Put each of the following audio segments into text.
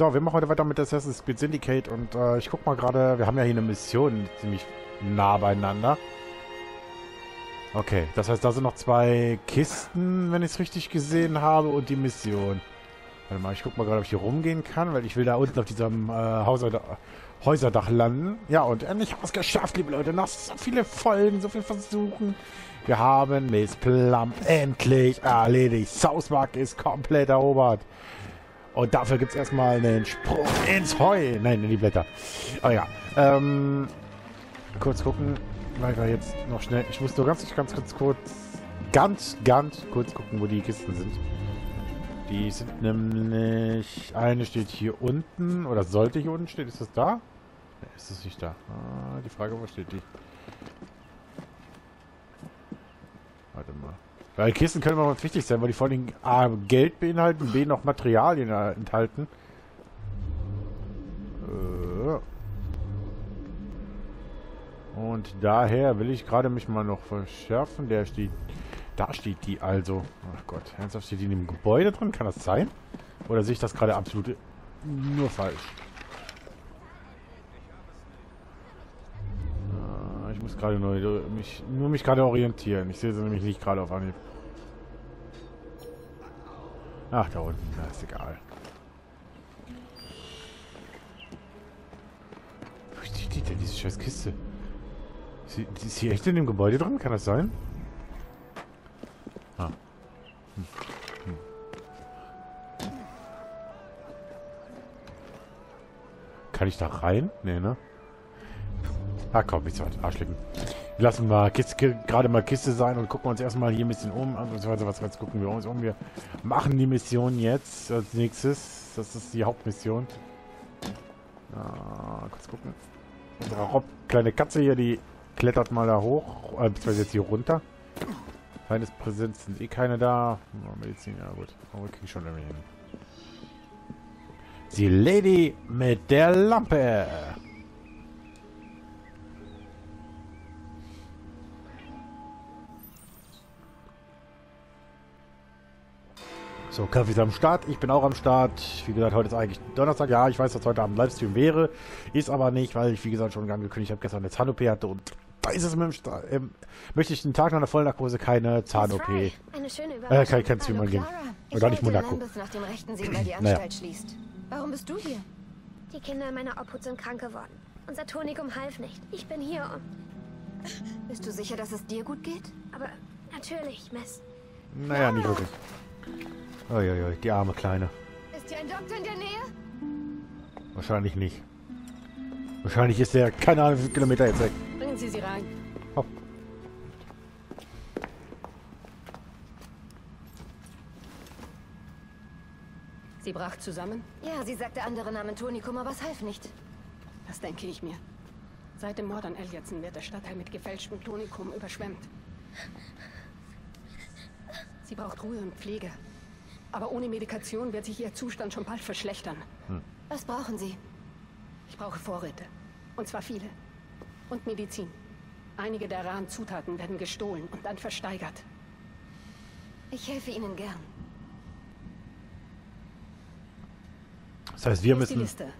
So, wir machen heute weiter mit Assassin's Creed Syndicate und äh, ich guck mal gerade, wir haben ja hier eine Mission ziemlich nah beieinander. Okay, das heißt, da sind noch zwei Kisten, wenn ich es richtig gesehen habe, und die Mission. Warte mal, ich guck mal gerade, ob ich hier rumgehen kann, weil ich will da unten auf diesem äh, Hauserdach, Häuserdach landen. Ja, und endlich haben wir es geschafft, liebe Leute. Nach so viele Folgen, so viele Versuchen. Wir haben Miss Plump endlich erledigt. South Park ist komplett erobert. Und dafür gibt es erstmal einen Sprung ins Heu. Nein, in die Blätter. Aber ja. Ähm, kurz gucken, weil wir jetzt noch schnell. Ich muss nur ganz, ganz, ganz kurz. Ganz, ganz kurz gucken, wo die Kisten sind. Die sind nämlich. Eine steht hier unten. Oder sollte hier unten stehen. Ist das da? Ne, ist das nicht da. Ah, die Frage, wo steht die? Warte mal. Weil Kisten können mal wichtig sein, weil die vor allem A, Geld beinhalten, B, noch Materialien enthalten. Äh. Und daher will ich gerade mich mal noch verschärfen. Der steht... Da steht die also. Ach Gott, ernsthaft steht die in dem Gebäude drin? Kann das sein? Oder sehe ich das gerade absolut nur falsch? Ah, ich muss gerade nur mich, nur mich gerade orientieren. Ich sehe sie nämlich nicht gerade auf Anhieb. Ach, da unten. Na, ist egal. Wo steht die denn, diese scheiß Kiste? Ist sie, echt in dem Gebäude drin? Kann das sein? Ah. Hm. Hm. Kann ich da rein? Nee, ne? Ah, komm, ich soll Arschlecken. Wir lassen mal Kiste, gerade mal Kiste sein und gucken uns erstmal hier ein bisschen um. Also, was, was gucken wir uns um? Wir machen die Mission jetzt als nächstes. Das ist die Hauptmission. Ah, kurz gucken. Unsere kleine Katze hier, die klettert mal da hoch. Äh, beziehungsweise jetzt hier runter. Feines Präsenz sind eh keine da. Medizin, ja gut. Aber krieg ich schon irgendwie hin. Die Lady mit der Lampe. So, Kaffee ist am Start. Ich bin auch am Start. Wie gesagt, heute ist eigentlich Donnerstag. Ja, ich weiß, dass heute Abend Livestream wäre. Ist aber nicht, weil ich, wie gesagt, schon angekündigt habe, gestern eine Zahn-OP hatte. Und da ist es mit dem ähm, möchte ich den Tag nach einer Vollnarkose keine Zahn-OP. Äh, kein, kein Stream angehen. Oder nicht Monaco. nach dem rechten Sehen, weil die Anstalt naja. schließt. Warum bist du hier? Die Kinder meiner Obhut sind krank geworden. Unser Tonikum half nicht. Ich bin hier, um... Bist du sicher, dass es dir gut geht? Aber natürlich, Miss. Naja, nicht wirklich. Uiuiui, die arme Kleine. Ist hier ein Doktor in der Nähe? Wahrscheinlich nicht. Wahrscheinlich ist der, keine Ahnung, wie viele Kilometer jetzt weg. Bringen Sie sie rein. Oh. Sie brach zusammen? Ja, sie sagte andere Namen Tonikum, aber es half nicht. Das denke ich mir. Seit dem Mord an Elliotson wird der Stadtteil mit gefälschtem Tonikum überschwemmt. Sie braucht Ruhe und Pflege. Aber ohne Medikation wird sich ihr Zustand schon bald verschlechtern. Hm. Was brauchen Sie? Ich brauche Vorräte. Und zwar viele. Und Medizin. Einige der raren Zutaten werden gestohlen und dann versteigert. Ich helfe Ihnen gern. Das heißt, wir müssen... Die Liste.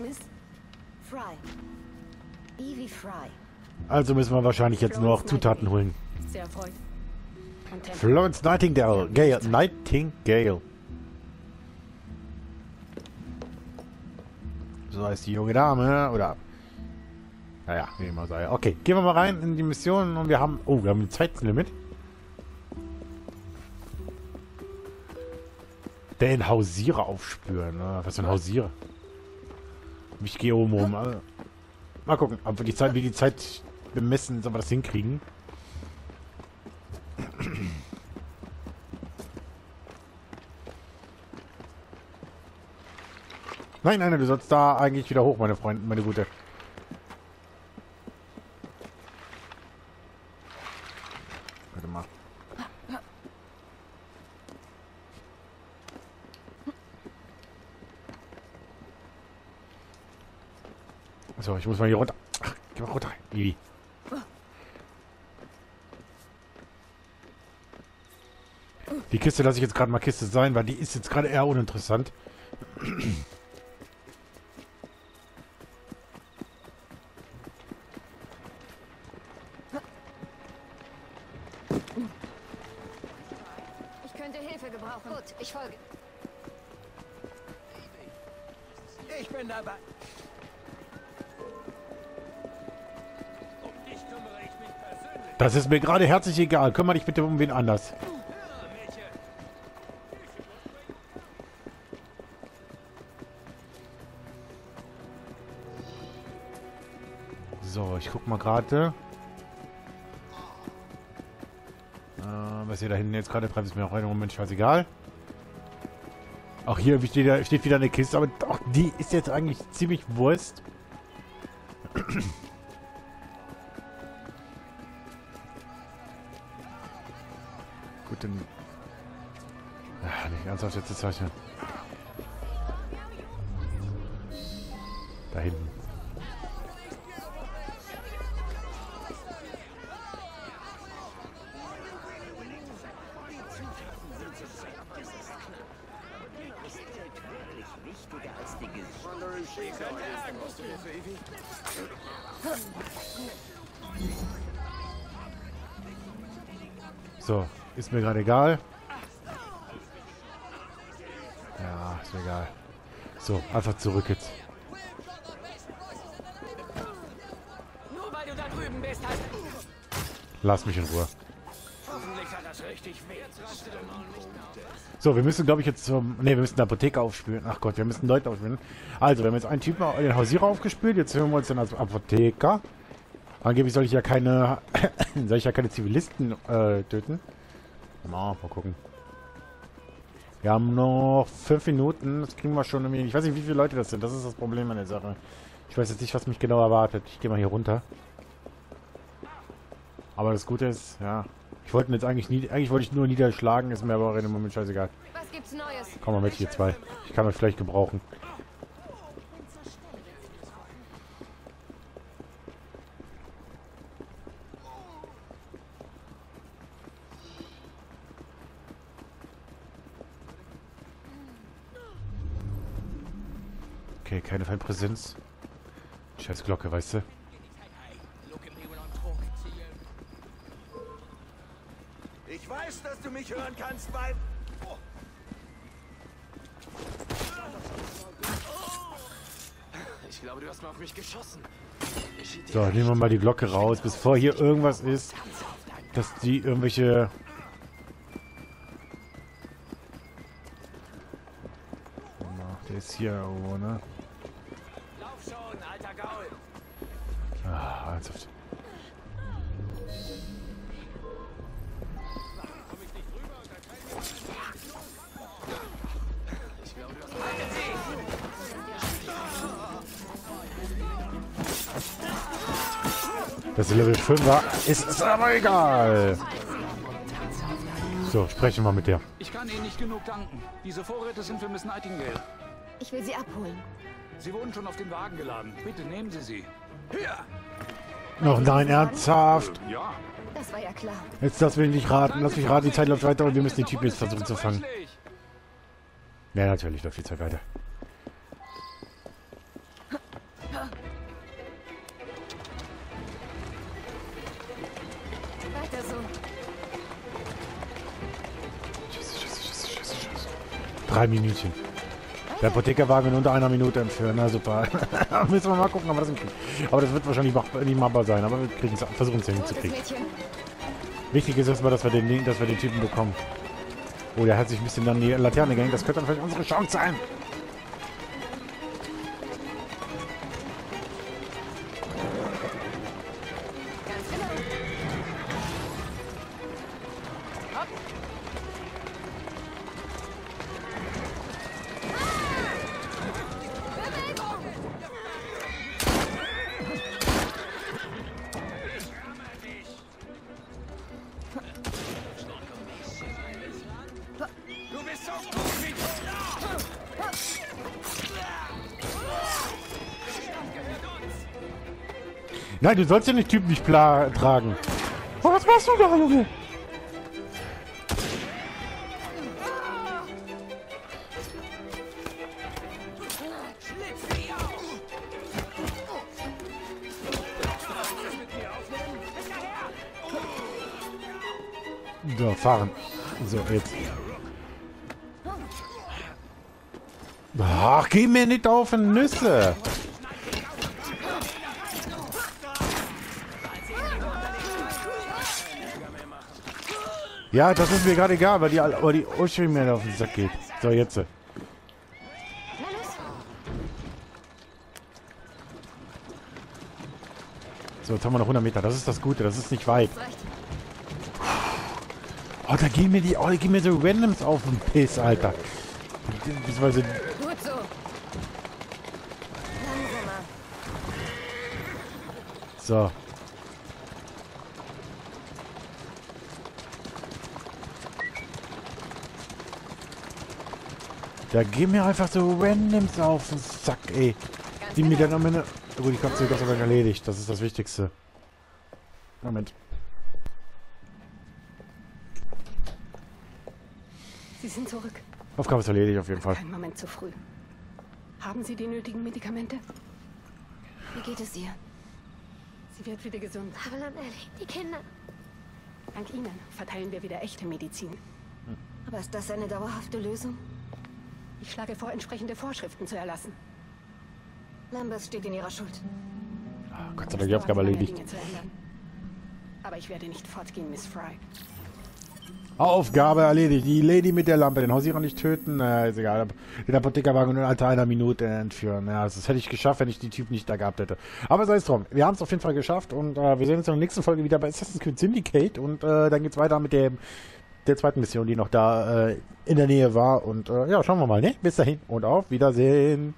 Miss Fry. Evie Fry. Also müssen wir wahrscheinlich jetzt nur noch Zutaten holen. Sehr erfreut. Florence Nightingale. Gale. Nightingale. So heißt die junge Dame. Oder. Naja, wie immer sei. Okay, gehen wir mal rein in die Mission und wir haben. Oh, wir haben ein Zeitlimit. Den Hausierer aufspüren. Was für ein Hausierer? Ich gehe oben rum. Also, mal gucken, ob wir die Zeit, wie die Zeit bemessen, ob wir das hinkriegen. Nein, nein, du sollst da eigentlich wieder hoch, meine Freunde, meine Gute. Warte mal. So, ich muss mal hier runter. Ach, geh mal runter, Ivi. Die Kiste lasse ich jetzt gerade mal Kiste sein, weil die ist jetzt gerade eher uninteressant. Ich könnte Hilfe gebrauchen. Gut, ich folge. Ich bin dabei. Um dich kümmere ich mich persönlich. Das ist mir gerade herzlich egal. Kümmere dich bitte um wen anders. So, ich guck mal gerade. Was hier da hinten jetzt gerade treibt, ist mir auch einen Moment scheißegal. Auch hier steht, steht wieder eine Kiste, aber auch die ist jetzt eigentlich ziemlich Wurst. Gut, dann... Ach, nicht ernsthaft jetzt das Zeichen. Da hinten. So, ist mir gerade egal. Ja, ist mir egal. So, einfach zurück jetzt. Lass mich in Ruhe. So, wir müssen, glaube ich, jetzt zum... Ne, wir müssen eine Apotheke aufspüren. Ach Gott, wir müssen Leute aufspüren. Also, wir haben jetzt einen Typen, den Hausierer aufgespült. Jetzt hören wir uns den als Apotheker. Angeblich soll ich ja keine... soll ich ja keine Zivilisten äh, töten. Na, mal gucken. Wir haben noch fünf Minuten. Das kriegen wir schon irgendwie... Ich weiß nicht, wie viele Leute das sind. Das ist das Problem an der Sache. Ich weiß jetzt nicht, was mich genau erwartet. Ich gehe mal hier runter. Aber das Gute ist, ja... Ich wollte jetzt eigentlich nie... Eigentlich wollte ich nur niederschlagen. Ist mir aber auch in dem Moment scheißegal. Was gibt's Neues? Komm mal mit, hier zwei. Ich kann euch vielleicht gebrauchen. Okay, keine Feindpräsenz. Scheiß Glocke, weißt du? Dass du mich hören kannst, weil... Oh. Ich glaube, du hast mal auf mich geschossen. So, nehmen wir mal die Glocke raus, bevor hier irgendwas ist, dass die irgendwelche... Der ist hier irgendwo, ne? Lauf schon, alter Gaul. Ah, ernsthaft. Das ist Level 5er. Ist es aber egal. So, sprechen wir mit der. Ich kann Ihnen nicht genug danken. Diese Vorräte sind für Miss Nightingale. Ich will sie abholen. Sie wurden schon auf den Wagen geladen. Bitte nehmen Sie sie. Noch nein, ernsthaft. Ja. Das war ja klar. Jetzt lass mich nicht raten. Lass mich raten, die Zeit läuft weiter und wir müssen den Typen jetzt versuchen zu fangen. Ja, natürlich läuft die Zeit. Weiter Drei Minütchen. Der Apothekerwagen in unter einer Minute entführen. Na super. Müssen wir mal gucken, ob wir das hinkriegen. Aber das wird wahrscheinlich mach, nicht machbar sein. Aber wir kriegen es, versuchen es ja hinzukriegen. Wichtig ist erstmal, dass wir den, dass wir den Typen bekommen. Oh, der hat sich ein bisschen an die Laterne gehängt. Das könnte dann vielleicht unsere Chance sein. Nein, du sollst ja nicht Typen nicht tragen. Oh, was machst du da, Junge? So, fahren. So, jetzt. Ach, geh mir nicht auf Nüsse. Ja, das ist mir gerade egal, weil die, weil die Uschi mir auf den Sack geht. So, jetzt. So, jetzt haben wir noch 100 Meter. Das ist das Gute. Das ist nicht weit. Oh, da gehen mir die... Oh, da gehen mir so Randoms auf den Piss, Alter. Beziehungsweise... Gut so. Langsamer. So. Da gehen mir einfach so Randoms auf den Sack, ey. Die mir dann am Ende... Gut, ich hab's Gott sei Dank erledigt. Das ist das Wichtigste. Moment. Sie sind zurück. Aufgabe ist erledigt auf jeden Fall. Kein Moment zu früh. Haben Sie die nötigen Medikamente? Wie geht es ihr? Sie wird wieder gesund. Aber dann Ellie, die Kinder. Dank Ihnen verteilen wir wieder echte Medizin. Aber ist das eine dauerhafte Lösung? Ich schlage vor, entsprechende Vorschriften zu erlassen. Lambert steht in ihrer Schuld. Ah, Gott sei Dank die Aufgabe erledigt. Aber ich werde nicht fortgehen, Miss Fry. Aufgabe erledigt. Die Lady mit der Lampe. Den Hausierer nicht töten. Äh, ist egal. Den Apothekerwagen nur unter einer Minute entführen. Ja, das hätte ich geschafft, wenn ich die Typen nicht da gehabt hätte. Aber sei es drum. Wir haben es auf jeden Fall geschafft. Und äh, wir sehen uns in der nächsten Folge wieder bei Assassin's Creed Syndicate. Und äh, dann geht's weiter mit dem der zweiten Mission, die noch da äh, in der Nähe war. Und äh, ja, schauen wir mal. Ne? Bis dahin und auf Wiedersehen.